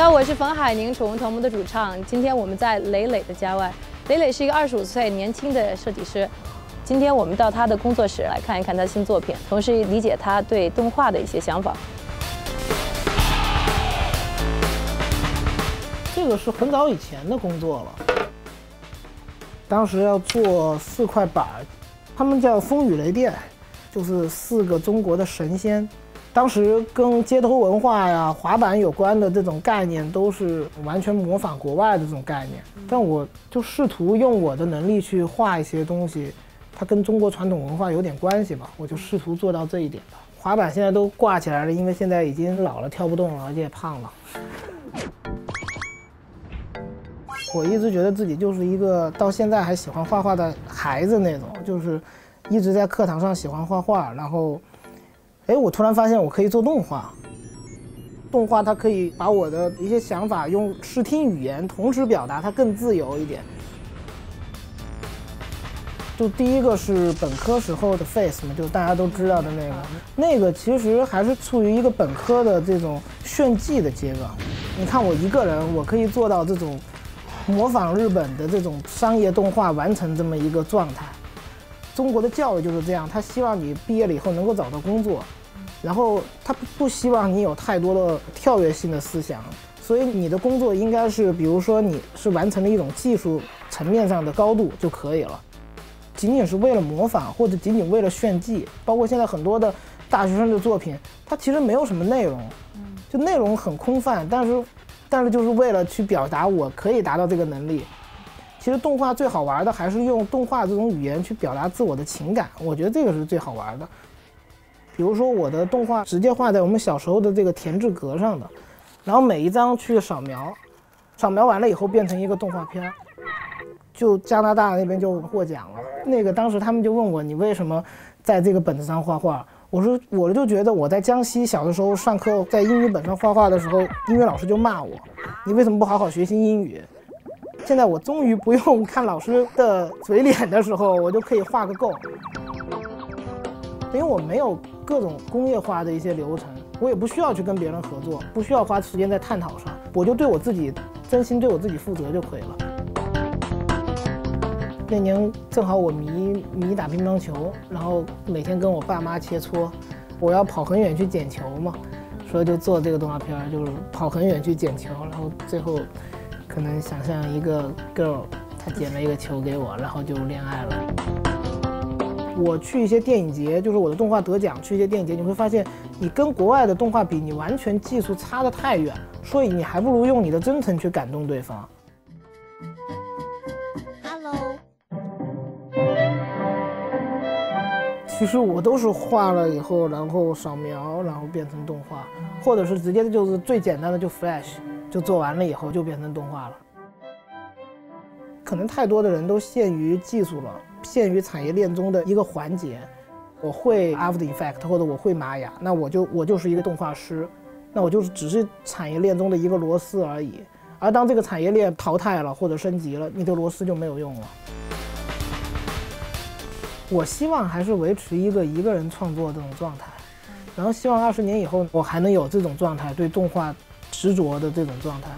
大家好，我是冯海宁，宠物同盟的主唱。今天我们在磊磊的家外，磊磊是一个二十五岁年轻的设计师。今天我们到他的工作室来看一看他新作品，同时理解他对动画的一些想法。这个是很早以前的工作了，当时要做四块板，他们叫风雨雷电，就是四个中国的神仙。当时跟街头文化呀、滑板有关的这种概念，都是完全模仿国外的这种概念。但我就试图用我的能力去画一些东西，它跟中国传统文化有点关系吧。我就试图做到这一点吧。滑板现在都挂起来了，因为现在已经老了，跳不动了，而且也胖了。我一直觉得自己就是一个到现在还喜欢画画的孩子那种，就是一直在课堂上喜欢画画，然后。哎，我突然发现我可以做动画。动画它可以把我的一些想法用视听语言同时表达，它更自由一点。就第一个是本科时候的 Face 嘛，就大家都知道的那个，那个其实还是处于一个本科的这种炫技的阶段。你看我一个人，我可以做到这种模仿日本的这种商业动画，完成这么一个状态。中国的教育就是这样，他希望你毕业了以后能够找到工作。然后他不希望你有太多的跳跃性的思想，所以你的工作应该是，比如说你是完成了一种技术层面上的高度就可以了。仅仅是为了模仿或者仅仅为了炫技，包括现在很多的大学生的作品，它其实没有什么内容，就内容很空泛，但是但是就是为了去表达我可以达到这个能力。其实动画最好玩的还是用动画这种语言去表达自我的情感，我觉得这个是最好玩的。比如说我的动画直接画在我们小时候的这个田字格上的，然后每一张去扫描，扫描完了以后变成一个动画片儿，就加拿大那边就获奖了。那个当时他们就问我你为什么在这个本子上画画？我说我就觉得我在江西小的时候上课在英语本上画画的时候，英语老师就骂我，你为什么不好好学习英语？现在我终于不用看老师的嘴脸的时候，我就可以画个够，因为我没有。各种工业化的一些流程，我也不需要去跟别人合作，不需要花时间在探讨上，我就对我自己真心对我自己负责就可以了。那年正好我迷迷打乒乓球，然后每天跟我爸妈切磋，我要跑很远去捡球嘛，所以就做这个动画片，就是跑很远去捡球，然后最后可能想象一个 girl，她捡了一个球给我，然后就恋爱了。我去一些电影节，就是我的动画得奖，去一些电影节，你会发现，你跟国外的动画比，你完全技术差得太远，所以你还不如用你的真诚去感动对方。Hello，其实我都是画了以后，然后扫描，然后变成动画，或者是直接就是最简单的就 Flash，就做完了以后就变成动画了。可能太多的人都限于技术了。限于产业链中的一个环节，我会 After Effect 或者我会玛雅，那我就我就是一个动画师，那我就是只是产业链中的一个螺丝而已。而当这个产业链淘汰了或者升级了，你的螺丝就没有用了。我希望还是维持一个一个人创作这种状态，然后希望二十年以后我还能有这种状态，对动画执着的这种状态。